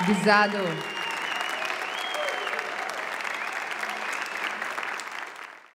Obrigado.